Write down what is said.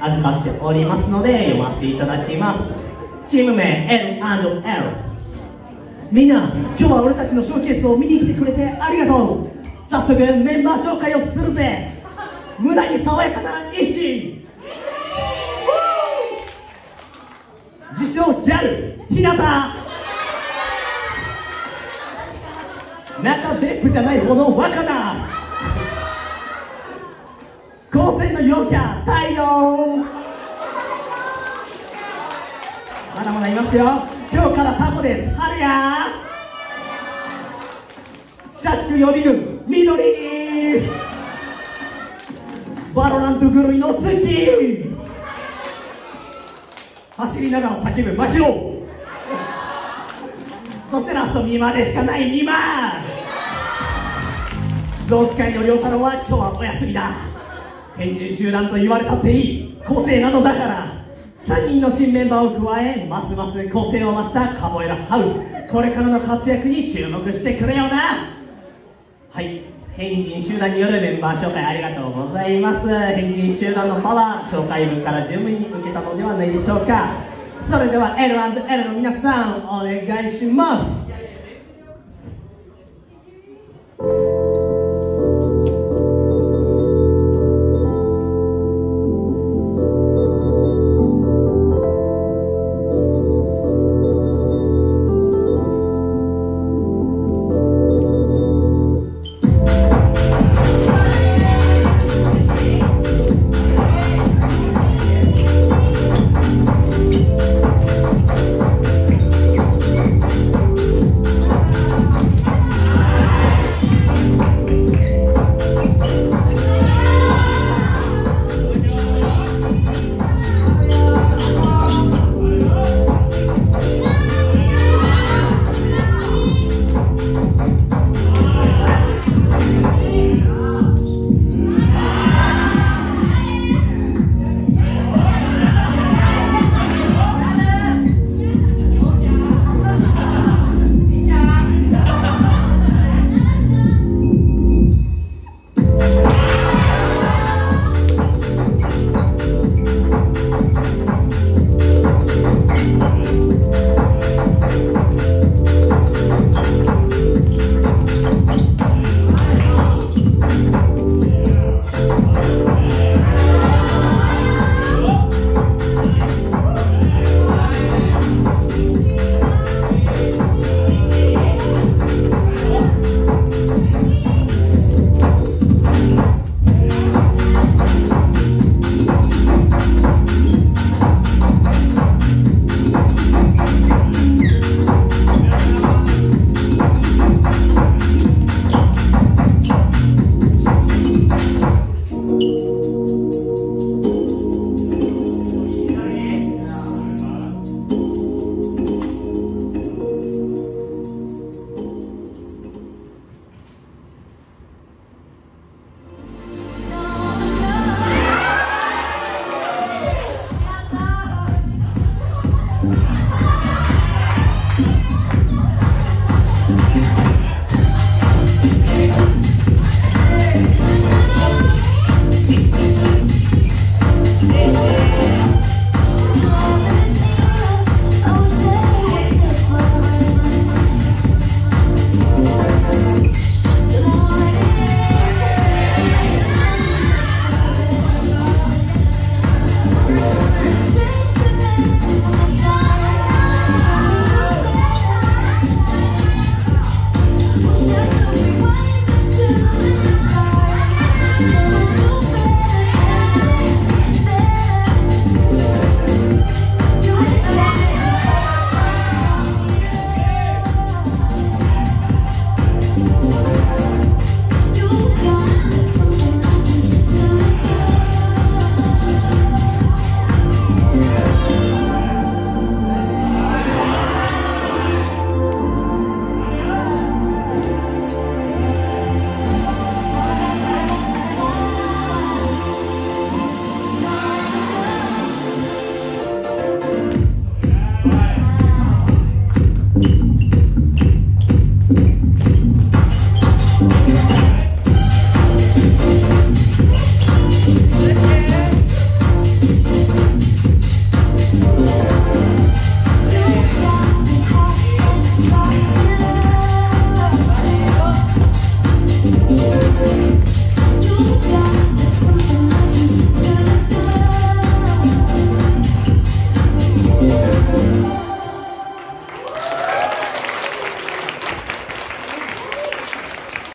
預かっておりますので読ませていただきます。チーム名 L&L みんな今日は俺たちのショーケースを見に来てくれてありがとう。早速メンバー紹介をするぜ。無駄に爽やかな一心。自称ギャル日向。中別府じゃないほど若な光線の陽キャ太陽。まだまだいますよ。今日からタコです。春や。社畜予備軍緑。バロラント狂いの月。走りながら叫ぶ真宙そしてラストミマでしかないミマ象使いの良太郎は今日はお休みだ。変人集団と言われたっていい個性なのだから3人の新メンバーを加えますます個性を増したカボエラハウス。これからの活躍に注目してくれよな。はい。変人集団によるメンバー紹介ありがとうございます。変人集団のパワー紹介文から十分に受けたのではないでしょうか。それでは L&L の皆さんお願いします。